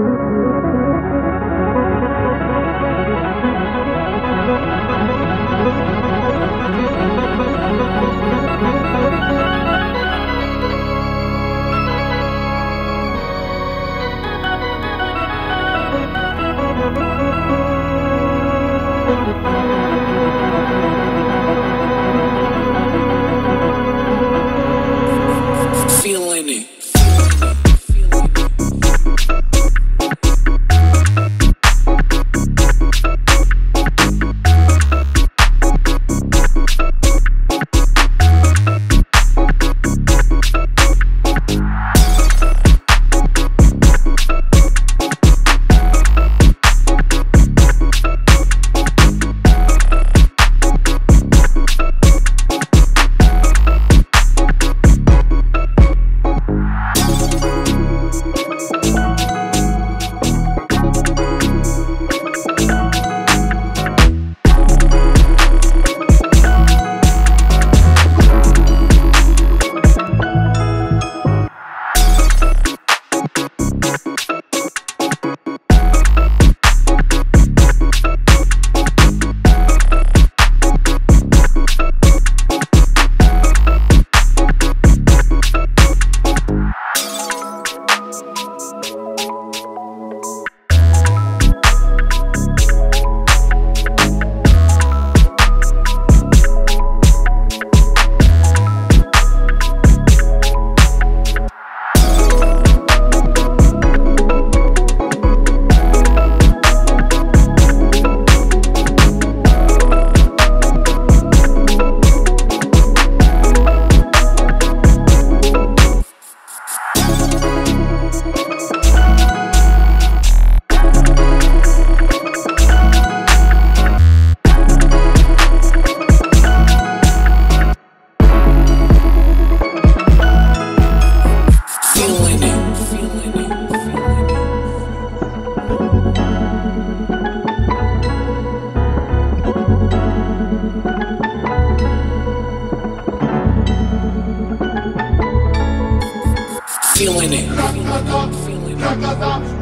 Feeling Feeling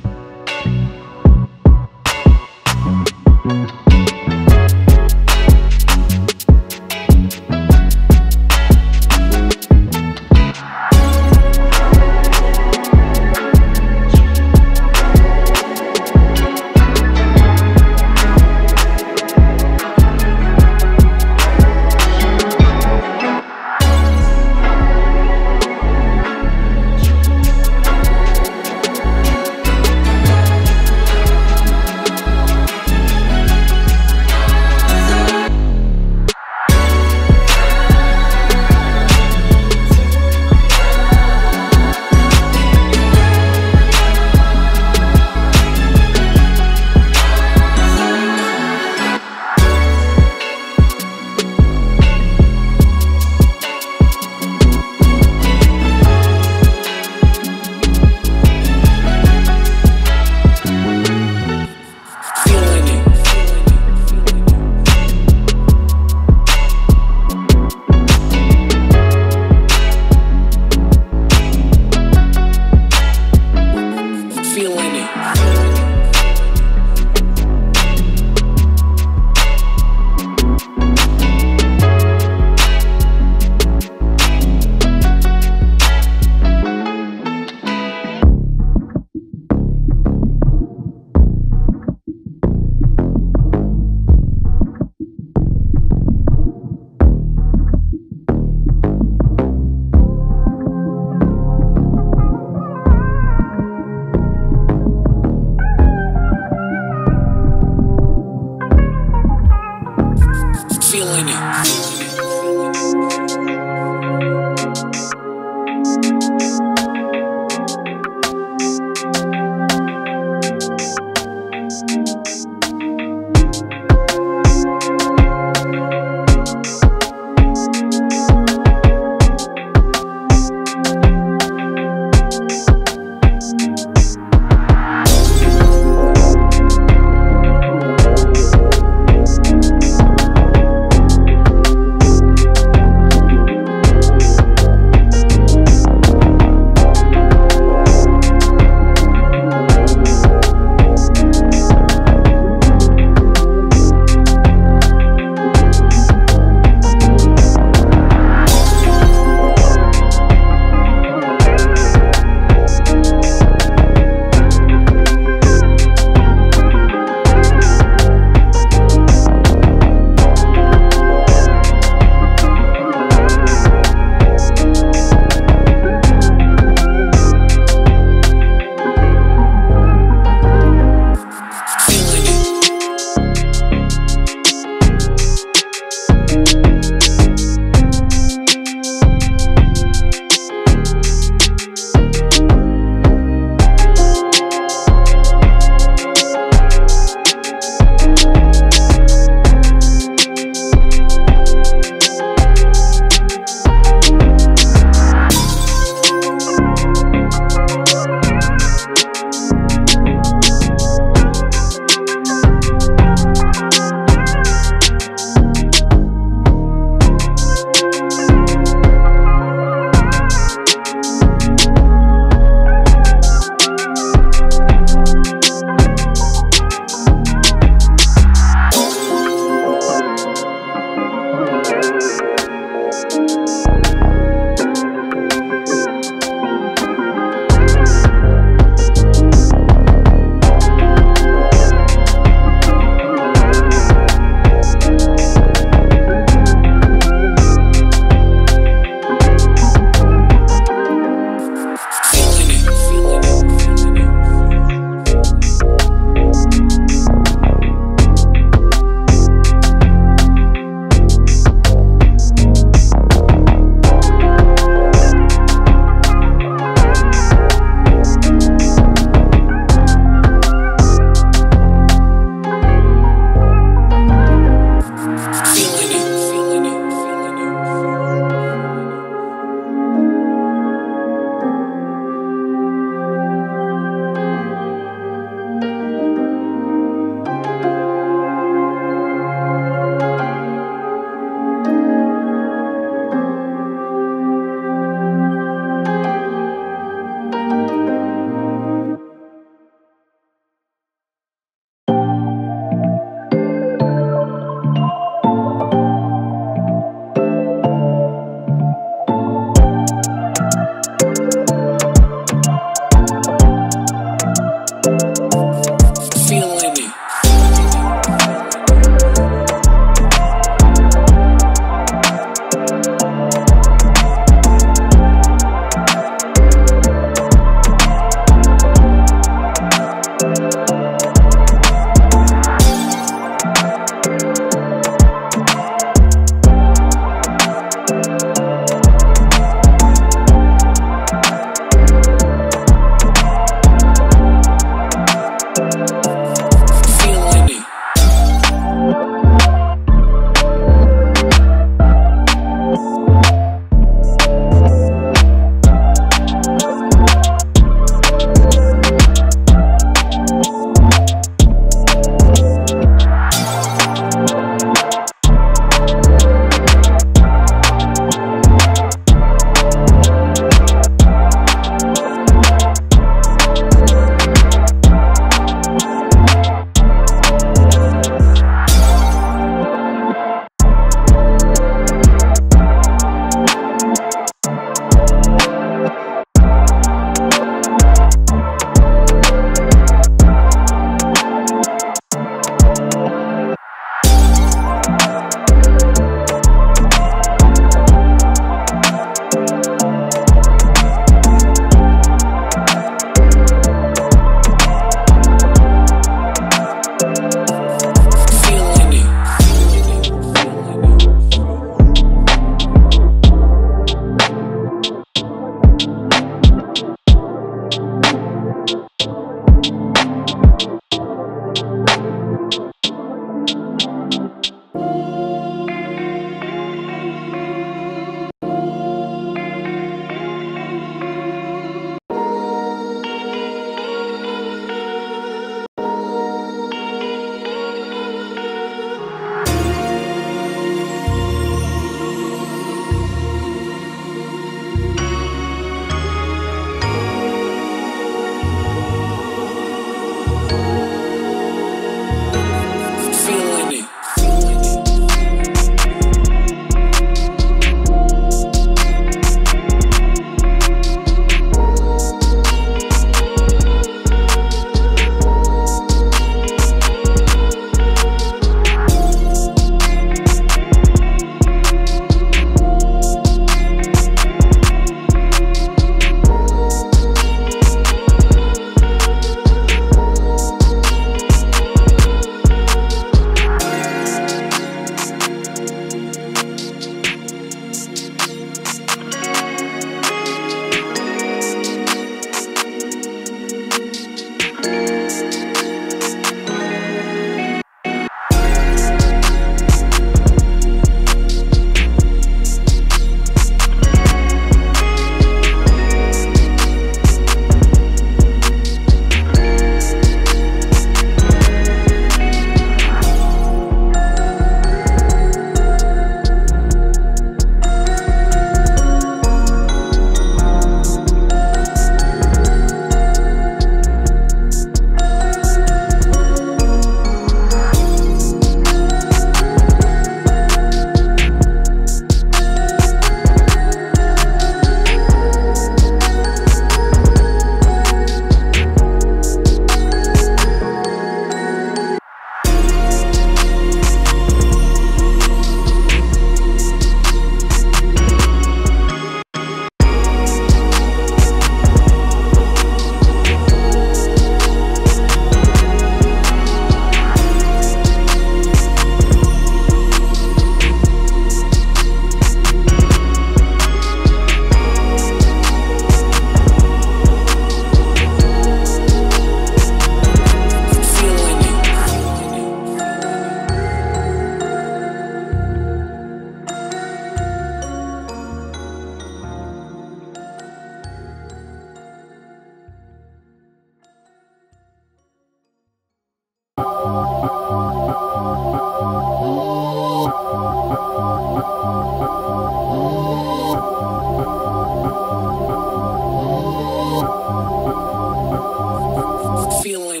feeling